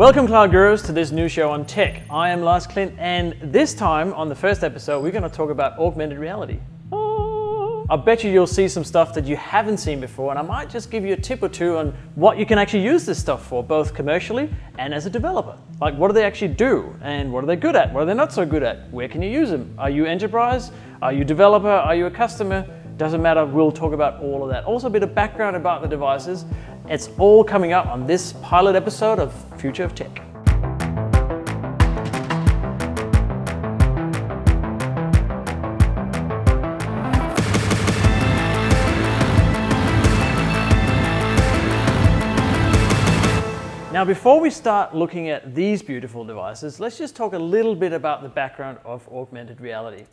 Welcome, Cloud Gurus, to this new show on tech. I am Lars Klint and this time on the first episode, we're going to talk about augmented reality. Oh. I bet you you'll see some stuff that you haven't seen before, and I might just give you a tip or two on what you can actually use this stuff for, both commercially and as a developer. Like, what do they actually do, and what are they good at? What are they not so good at? Where can you use them? Are you enterprise? Are you developer? Are you a customer? Doesn't matter, we'll talk about all of that. Also, a bit of background about the devices. It's all coming up on this pilot episode of Future of Tech. Now, before we start looking at these beautiful devices, let's just talk a little bit about the background of augmented reality.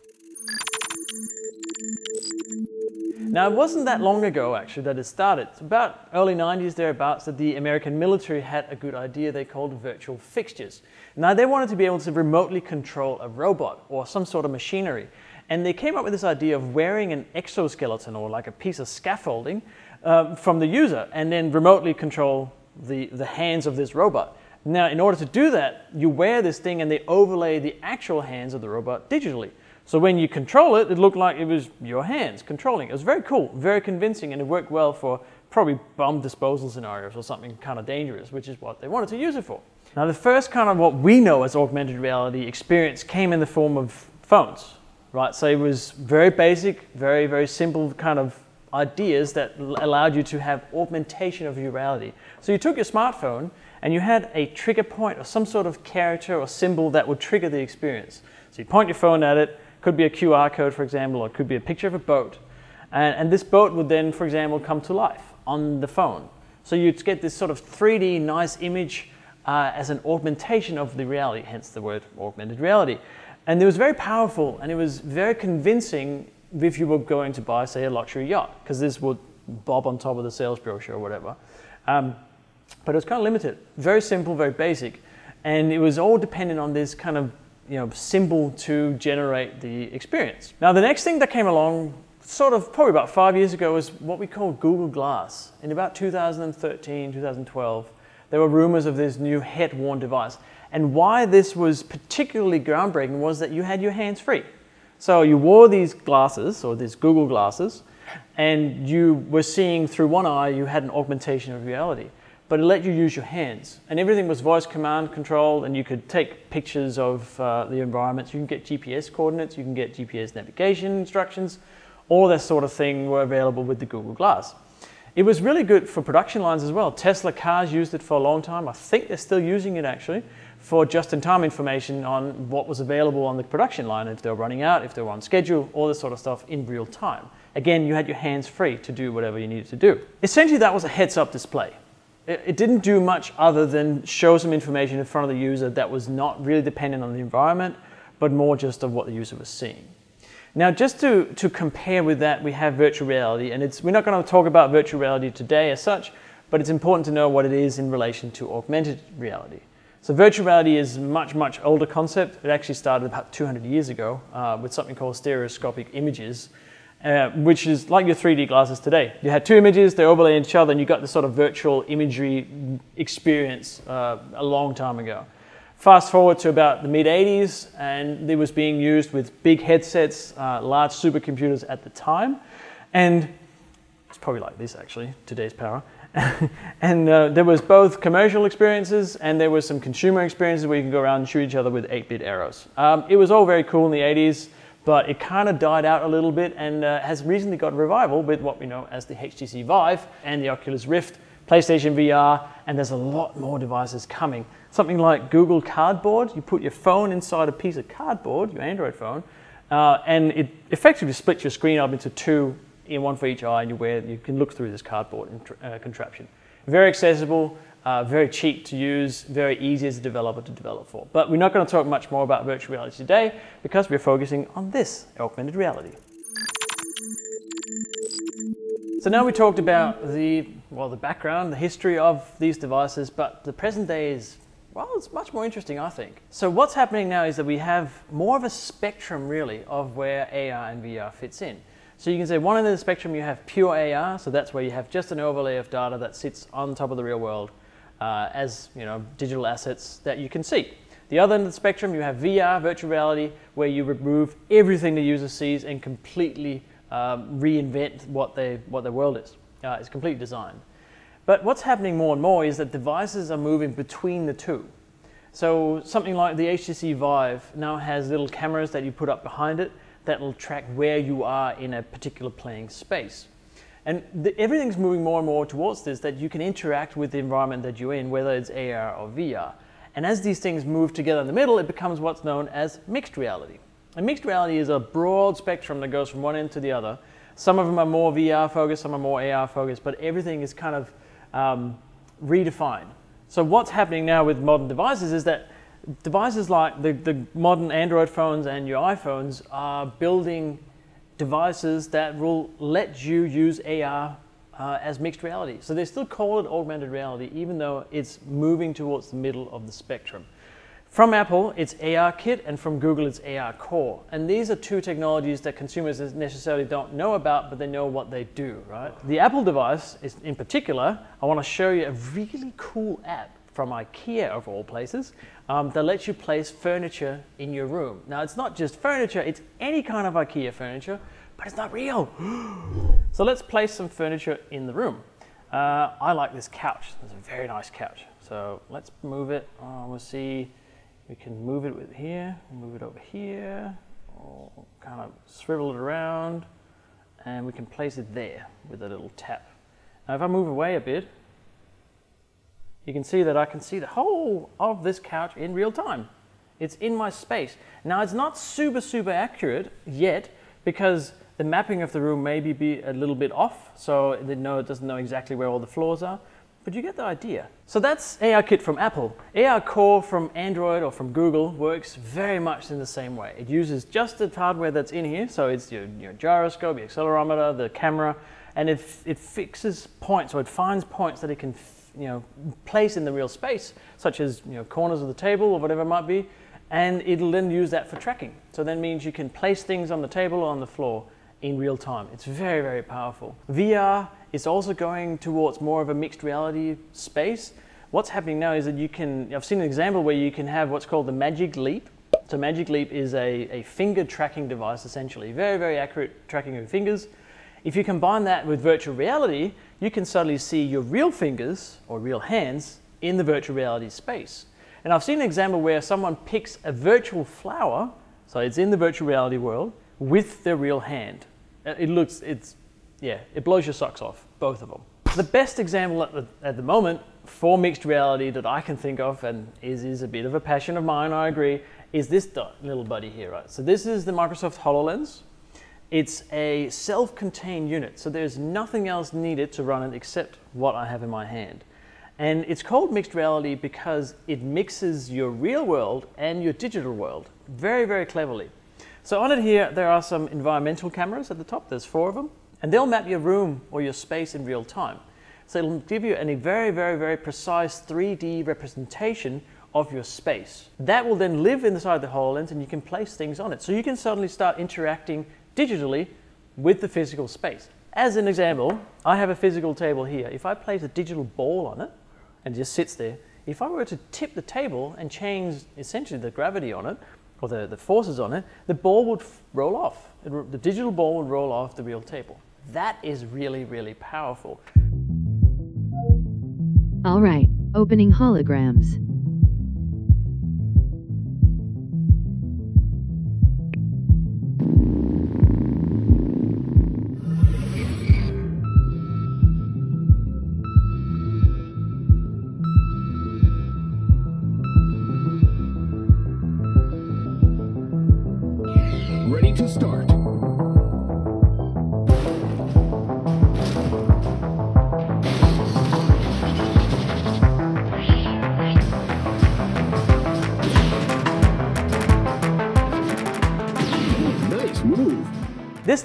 Now, it wasn't that long ago, actually, that it started. It's about early 90s, thereabouts, that the American military had a good idea they called virtual fixtures. Now, they wanted to be able to remotely control a robot or some sort of machinery. And they came up with this idea of wearing an exoskeleton or like a piece of scaffolding uh, from the user and then remotely control the, the hands of this robot. Now, in order to do that, you wear this thing and they overlay the actual hands of the robot digitally. So when you control it, it looked like it was your hands controlling. It was very cool, very convincing, and it worked well for probably bomb disposal scenarios or something kind of dangerous, which is what they wanted to use it for. Now, the first kind of what we know as augmented reality experience came in the form of phones, right? So it was very basic, very, very simple kind of ideas that allowed you to have augmentation of your reality. So you took your smartphone and you had a trigger point or some sort of character or symbol that would trigger the experience. So you point your phone at it, could be a QR code, for example, or it could be a picture of a boat. And, and this boat would then, for example, come to life on the phone. So you'd get this sort of 3D nice image uh, as an augmentation of the reality, hence the word augmented reality. And it was very powerful and it was very convincing if you were going to buy, say, a luxury yacht, because this would bob on top of the sales brochure or whatever. Um, but it was kind of limited, very simple, very basic. And it was all dependent on this kind of you know, symbol to generate the experience. Now, the next thing that came along, sort of probably about five years ago, was what we call Google Glass. In about 2013, 2012, there were rumors of this new head-worn device. And why this was particularly groundbreaking was that you had your hands free. So you wore these glasses, or these Google glasses, and you were seeing through one eye, you had an augmentation of reality but it let you use your hands. And everything was voice command controlled, and you could take pictures of uh, the environments. You can get GPS coordinates, you can get GPS navigation instructions, all that sort of thing were available with the Google Glass. It was really good for production lines as well. Tesla cars used it for a long time. I think they're still using it actually for just-in-time information on what was available on the production line, if they were running out, if they were on schedule, all this sort of stuff in real time. Again, you had your hands free to do whatever you needed to do. Essentially, that was a heads-up display it didn't do much other than show some information in front of the user that was not really dependent on the environment, but more just of what the user was seeing. Now, just to, to compare with that, we have virtual reality, and it's, we're not going to talk about virtual reality today as such, but it's important to know what it is in relation to augmented reality. So virtual reality is a much, much older concept. It actually started about 200 years ago uh, with something called stereoscopic images, uh, which is like your 3D glasses today. You had two images, they overlay each other, and you got this sort of virtual imagery experience uh, a long time ago. Fast forward to about the mid 80s, and it was being used with big headsets, uh, large supercomputers at the time. And it's probably like this actually, today's power. and uh, there was both commercial experiences and there was some consumer experiences where you can go around and shoot each other with 8-bit arrows. Um, it was all very cool in the 80s but it kind of died out a little bit and uh, has recently got a revival with what we know as the HTC Vive and the Oculus Rift, PlayStation VR, and there's a lot more devices coming. Something like Google Cardboard, you put your phone inside a piece of cardboard, your Android phone, uh, and it effectively splits your screen up into two, in one for each eye, and you wear, you can look through this cardboard uh, contraption. Very accessible, uh, very cheap to use, very easy as a developer to develop for. But we're not going to talk much more about virtual reality today because we're focusing on this, augmented reality. So now we talked about the, well, the background, the history of these devices, but the present day is, well, it's much more interesting, I think. So what's happening now is that we have more of a spectrum, really, of where AR and VR fits in. So you can say one end of the spectrum you have pure AR, so that's where you have just an overlay of data that sits on top of the real world. Uh, as you know, digital assets that you can see. The other end of the spectrum, you have VR, virtual reality, where you remove everything the user sees and completely um, reinvent what, they, what their world is. Uh, it's completely designed. But what's happening more and more is that devices are moving between the two. So something like the HTC Vive now has little cameras that you put up behind it that will track where you are in a particular playing space. And the, everything's moving more and more towards this that you can interact with the environment that you're in, whether it's AR or VR. And as these things move together in the middle, it becomes what's known as mixed reality. And mixed reality is a broad spectrum that goes from one end to the other. Some of them are more VR focused, some are more AR focused, but everything is kind of um, redefined. So what's happening now with modern devices is that devices like the, the modern Android phones and your iPhones are building devices that will let you use AR uh, as mixed reality. So they still call it augmented reality, even though it's moving towards the middle of the spectrum. From Apple, it's ARKit, and from Google, it's AR Core. And these are two technologies that consumers necessarily don't know about, but they know what they do, right? The Apple device, is, in particular, I want to show you a really cool app from IKEA, of all places, um, that lets you place furniture in your room. Now, it's not just furniture, it's any kind of IKEA furniture, but it's not real. so let's place some furniture in the room. Uh, I like this couch. It's a very nice couch. So let's move it. Oh, we'll see. We can move it with here, move it over here, kind of swivel it around, and we can place it there with a little tap. Now if I move away a bit, you can see that I can see the whole of this couch in real time. It's in my space. Now it's not super, super accurate yet because the mapping of the room maybe be a little bit off, so it, know, it doesn't know exactly where all the floors are, but you get the idea. So that's ARKit from Apple. AR Core from Android or from Google works very much in the same way. It uses just the hardware that's in here, so it's your, your gyroscope, your accelerometer, the camera, and it, it fixes points, or it finds points that it can you know, place in the real space, such as you know, corners of the table or whatever it might be, and it'll then use that for tracking. So that means you can place things on the table or on the floor in real time. It's very, very powerful. VR is also going towards more of a mixed reality space. What's happening now is that you can, I've seen an example where you can have what's called the Magic Leap. So Magic Leap is a, a finger tracking device essentially, very, very accurate tracking of fingers. If you combine that with virtual reality, you can suddenly see your real fingers or real hands in the virtual reality space. And I've seen an example where someone picks a virtual flower, so it's in the virtual reality world, with their real hand. Uh, it looks, it's, yeah, it blows your socks off, both of them. The best example at the, at the moment for mixed reality that I can think of, and is, is a bit of a passion of mine, I agree, is this little buddy here, right? So this is the Microsoft HoloLens. It's a self-contained unit, so there's nothing else needed to run it except what I have in my hand. And it's called mixed reality because it mixes your real world and your digital world very, very cleverly. So on it here, there are some environmental cameras at the top. There's four of them. And they'll map your room or your space in real time. So it'll give you a very, very, very precise 3D representation of your space. That will then live inside the HoloLens and you can place things on it. So you can suddenly start interacting digitally with the physical space. As an example, I have a physical table here. If I place a digital ball on it and it just sits there, if I were to tip the table and change essentially the gravity on it, or the, the forces on it, the ball would roll off. It, the digital ball would roll off the real table. That is really, really powerful. All right, opening holograms.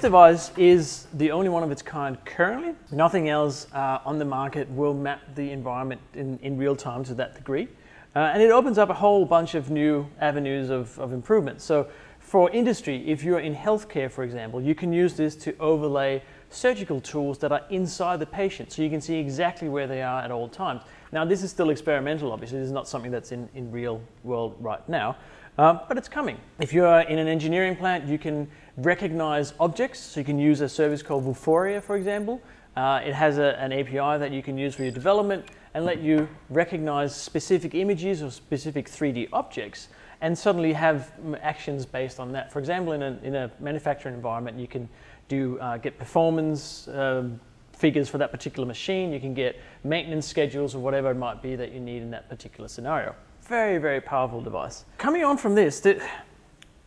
Device is the only one of its kind currently. Nothing else uh, on the market will map the environment in, in real time to that degree. Uh, and it opens up a whole bunch of new avenues of, of improvement. So for industry, if you're in healthcare, for example, you can use this to overlay surgical tools that are inside the patient so you can see exactly where they are at all times. Now, this is still experimental, obviously. This is not something that's in, in real world right now, um, but it's coming. If you're in an engineering plant, you can recognize objects. So you can use a service called Vuforia, for example. Uh, it has a, an API that you can use for your development and let you recognize specific images or specific 3D objects and suddenly have actions based on that. For example, in a, in a manufacturing environment, you can do uh, get performance um, figures for that particular machine. You can get maintenance schedules or whatever it might be that you need in that particular scenario. Very, very powerful device. Coming on from this,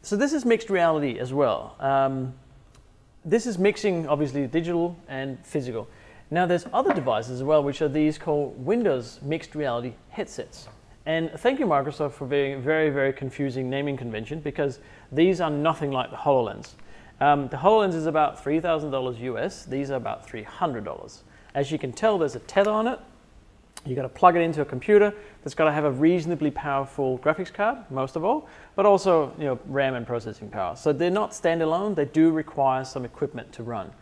so this is mixed reality as well. Um, this is mixing obviously digital and physical. Now there's other devices as well, which are these called Windows mixed reality headsets. And thank you, Microsoft, for being a very, very confusing naming convention because these are nothing like the HoloLens. Um, the HoloLens is about $3,000 US. These are about $300. As you can tell, there's a tether on it. You've got to plug it into a computer that's got to have a reasonably powerful graphics card, most of all, but also you know, RAM and processing power. So they're not standalone. They do require some equipment to run.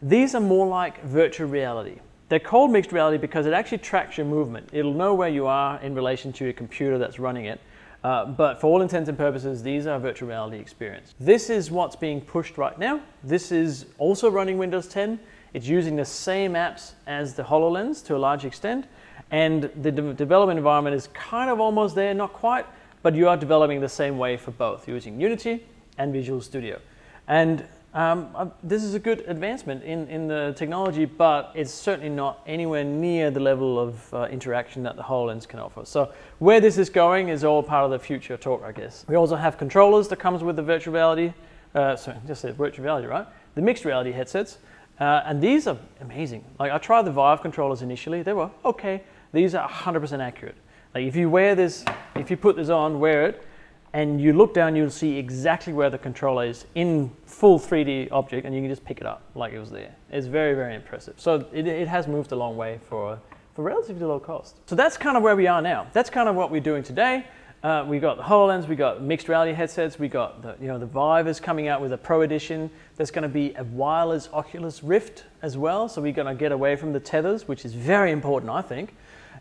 These are more like virtual reality. They're called mixed reality because it actually tracks your movement. It'll know where you are in relation to your computer that's running it. Uh, but for all intents and purposes, these are virtual reality experience. This is what's being pushed right now. This is also running Windows 10. It's using the same apps as the HoloLens to a large extent. And the de development environment is kind of almost there, not quite, but you are developing the same way for both using Unity and Visual Studio. And um, uh, this is a good advancement in, in the technology, but it's certainly not anywhere near the level of uh, interaction that the HoloLens can offer. So where this is going is all part of the future talk, I guess. We also have controllers that comes with the virtual reality, uh, sorry, just said virtual reality, right? The mixed reality headsets. Uh, and these are amazing. Like I tried the Vive controllers initially, they were okay. These are 100% accurate. Like if you wear this, if you put this on, wear it, and you look down, you'll see exactly where the controller is in full 3D object, and you can just pick it up like it was there. It's very, very impressive. So it, it has moved a long way for, for relatively low cost. So that's kind of where we are now. That's kind of what we're doing today. Uh, we got the HoloLens, we've got mixed reality headsets, we've got the, you know, the Vive is coming out with a Pro Edition. There's going to be a wireless Oculus Rift as well, so we're going to get away from the tethers, which is very important, I think.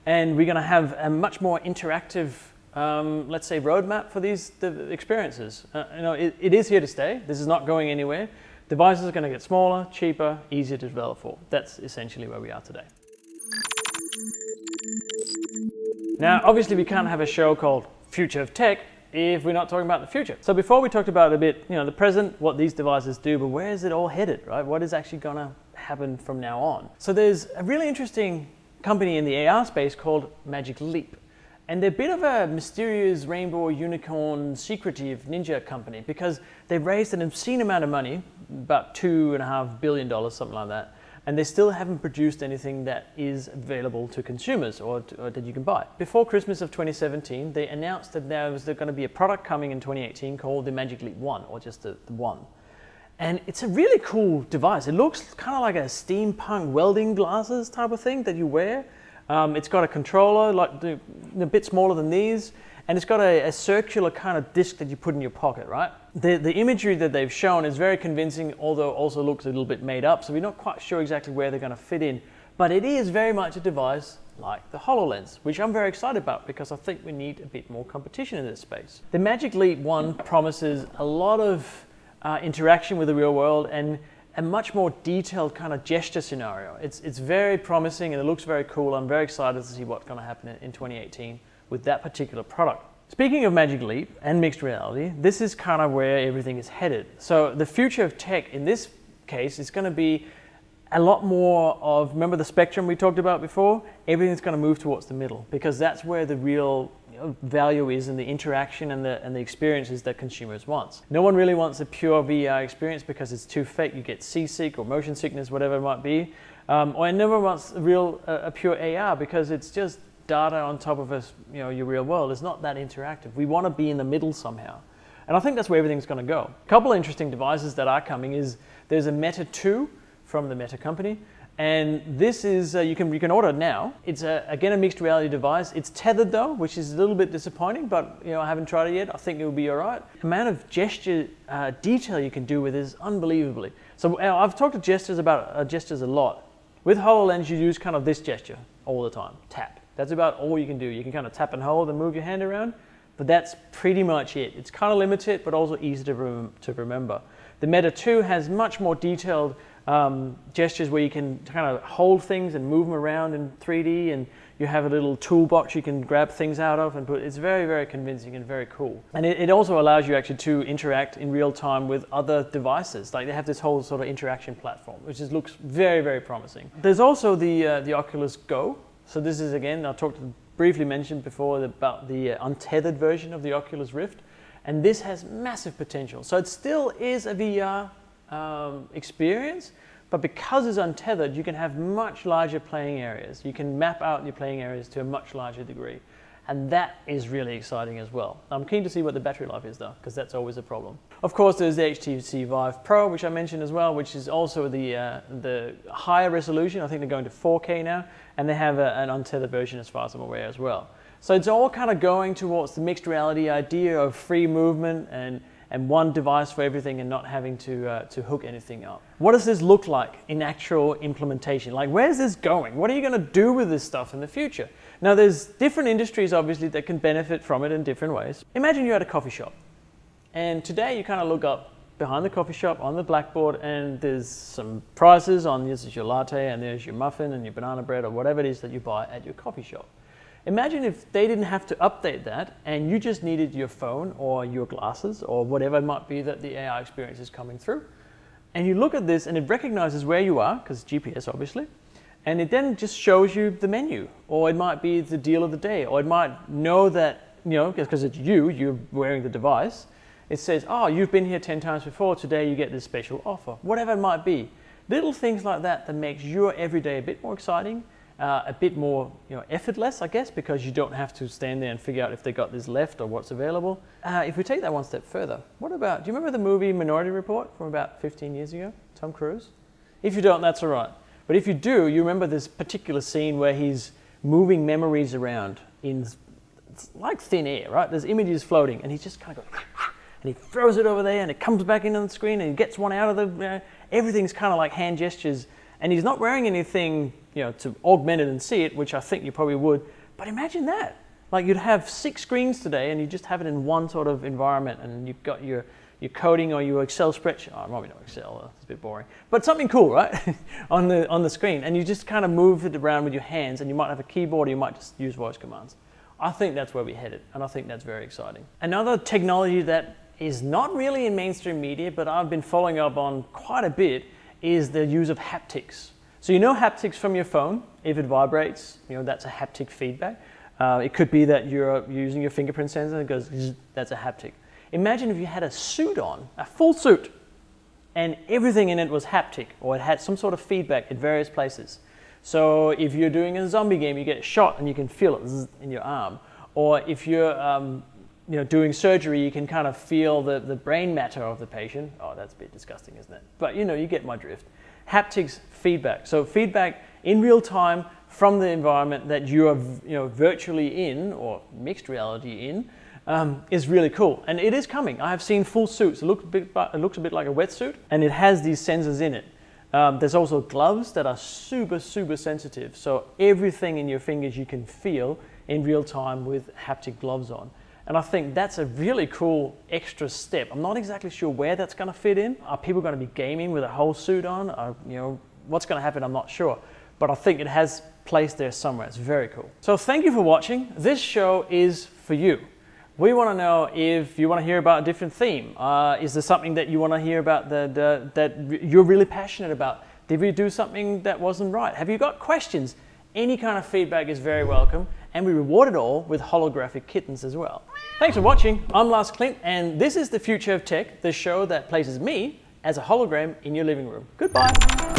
And we're going to have a much more interactive um, let's say, roadmap for these the experiences. Uh, you know, it, it is here to stay. This is not going anywhere. Devices are going to get smaller, cheaper, easier to develop for. That's essentially where we are today. Now, obviously, we can't have a show called Future of Tech if we're not talking about the future. So before we talked about a bit, you know, the present, what these devices do, but where is it all headed, right? What is actually going to happen from now on? So there's a really interesting company in the AR space called Magic Leap. And they're a bit of a mysterious rainbow unicorn secretive ninja company because they've raised an obscene amount of money, about two and a half billion dollars, something like that, and they still haven't produced anything that is available to consumers or, to, or that you can buy. Before Christmas of 2017, they announced that there was going to be a product coming in 2018 called the Magic Leap One, or just the, the One. And it's a really cool device. It looks kind of like a steampunk welding glasses type of thing that you wear um, it's got a controller, like a bit smaller than these, and it's got a, a, circular kind of disc that you put in your pocket, right? The, the imagery that they've shown is very convincing, although also looks a little bit made up, so we're not quite sure exactly where they're going to fit in. But it is very much a device like the HoloLens, which I'm very excited about because I think we need a bit more competition in this space. The Magic Leap 1 promises a lot of uh, interaction with the real world and a much more detailed kind of gesture scenario. It's, it's very promising and it looks very cool. I'm very excited to see what's going to happen in 2018 with that particular product. Speaking of Magic Leap and mixed reality, this is kind of where everything is headed. So the future of tech in this case is going to be a lot more of, remember the spectrum we talked about before? Everything's going to move towards the middle because that's where the real value is in the interaction and the, and the experiences that consumers want. No one really wants a pure VR experience because it's too fake. You get seasick or motion sickness, whatever it might be. Um, or no one wants a real, uh, a pure AR because it's just data on top of us, you know, your real world. It's not that interactive. We want to be in the middle somehow. And I think that's where everything's going to go. A couple of interesting devices that are coming is there's a Meta 2 from the Meta company, And this is, uh, you, can, you can order it now. It's, a, again, a mixed reality device. It's tethered though, which is a little bit disappointing, but you know, I haven't tried it yet. I think it will be all right. The amount of gesture uh, detail you can do with it is unbelievably. So uh, I've talked to gestures about uh, gestures a lot. With HoloLens, you use kind of this gesture all the time, tap. That's about all you can do. You can kind of tap and hold and move your hand around, but that's pretty much it. It's kind of limited, but also easy to, rem to remember. The Meta 2 has much more detailed um, gestures where you can kind of hold things and move them around in 3D and you have a little toolbox you can grab things out of and put it's very very convincing and very cool. And it, it, also allows you actually to interact in real time with other devices. Like they have this whole sort of interaction platform which just looks very very promising. There's also the uh, the oculus go. So this is again i talked briefly mentioned before about the uh, untethered version of the oculus rift. And this has massive potential. So it still is a vr um, experience, but because it's untethered, you can have much larger playing areas. You can map out your playing areas to a much larger degree. And that is really exciting as well. I'm keen to see what the battery life is though, because that's always a problem. Of course, there's the HTC Vive Pro, which I mentioned as well, which is also the, uh, the higher resolution. I think they're going to 4K now, and they have a, an untethered version as far as I'm aware as well. So it's all kind of going towards the mixed reality idea of free movement and and one device for everything and not having to, uh, to hook anything up. What does this look like in actual implementation? Like, where's this going? What are you going to do with this stuff in the future? Now, there's different industries, obviously, that can benefit from it in different ways. Imagine you're at a coffee shop, and today you kind of look up behind the coffee shop on the blackboard, and there's some prices on this is your latte, and there's your muffin, and your banana bread, or whatever it is that you buy at your coffee shop. Imagine if they didn't have to update that and you just needed your phone or your glasses or whatever it might be that the AI experience is coming through. And you look at this and it recognizes where you are, because GPS obviously, and it then just shows you the menu. Or it might be the deal of the day, or it might know that, you know, because it's you, you're wearing the device, it says, oh, you've been here 10 times before, today you get this special offer, whatever it might be. Little things like that that makes your everyday a bit more exciting uh, a bit more you know, effortless, I guess, because you don't have to stand there and figure out if they got this left or what's available. Uh, if we take that one step further, what about, do you remember the movie Minority Report from about 15 years ago? Tom Cruise? If you don't, that's all right. But if you do, you remember this particular scene where he's moving memories around in like thin air, right? There's images floating, and he just kind of goes, and he throws it over there, and it comes back into the screen, and he gets one out of the. Know, everything's kind of like hand gestures, and he's not wearing anything you know, to augment it and see it, which I think you probably would. But imagine that. Like you'd have six screens today and you just have it in one sort of environment and you've got your, your coding or your Excel spreadsheet. Oh, probably not Excel, uh, it's a bit boring. But something cool, right? on, the, on the screen. And you just kind of move it around with your hands and you might have a keyboard or you might just use voice commands. I think that's where we're headed and I think that's very exciting. Another technology that is not really in mainstream media, but I've been following up on quite a bit is the use of haptics. So you know haptics from your phone. If it vibrates, you know that's a haptic feedback. Uh, it could be that you're using your fingerprint sensor and it goes, that's a haptic. Imagine if you had a suit on, a full suit, and everything in it was haptic, or it had some sort of feedback at various places. So if you're doing a zombie game, you get shot and you can feel it in your arm. Or if you're um, you know, doing surgery, you can kind of feel the, the brain matter of the patient. Oh, that's a bit disgusting, isn't it? But you know, you get my drift haptics feedback. So feedback in real time from the environment that you are you know, virtually in or mixed reality in um, is really cool. And it is coming. I have seen full suits. It looks a bit, it looks a bit like a wetsuit and it has these sensors in it. Um, there's also gloves that are super, super sensitive. So everything in your fingers you can feel in real time with haptic gloves on. And I think that's a really cool extra step. I'm not exactly sure where that's going to fit in. Are people going to be gaming with a whole suit on? Are, you know, what's going to happen? I'm not sure. But I think it has place there somewhere. It's very cool. So thank you for watching. This show is for you. We want to know if you want to hear about a different theme. Uh, is there something that you want to hear about that, uh, that you're really passionate about? Did we do something that wasn't right? Have you got questions? Any kind of feedback is very welcome, and we reward it all with holographic kittens as well. Thanks for watching. I'm Lars Klint, and this is The Future of Tech, the show that places me as a hologram in your living room. Goodbye.